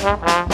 Música